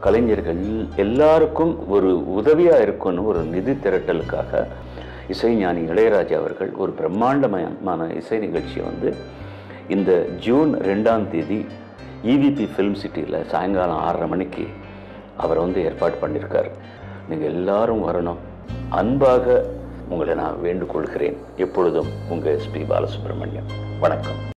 கலைஞர்கள் எல்லாருக்கும் ஒரு உதவியாக இருக்கணும் ஒரு நிதி திரட்டலுக்காக இசைஞானி இளையராஜா அவர்கள் ஒரு பிரம்மாண்டமயமான இசை நிகழ்ச்சியை வந்து இந்த ஜூன் ரெண்டாம் தேதி இவிபி ஃபிலிம் சிட்டியில் சாயங்காலம் ஆறரை மணிக்கு அவர் வந்து ஏற்பாடு பண்ணியிருக்காரு. நீங்கள் எல்லாரும் வரணும். அன்பாக உங்களை நான் வேண்டுகொள்கிறேன். எப்பொழுதும் உங்கள் எஸ்பி பாலசுப்ரமணியம். வணக்கம்.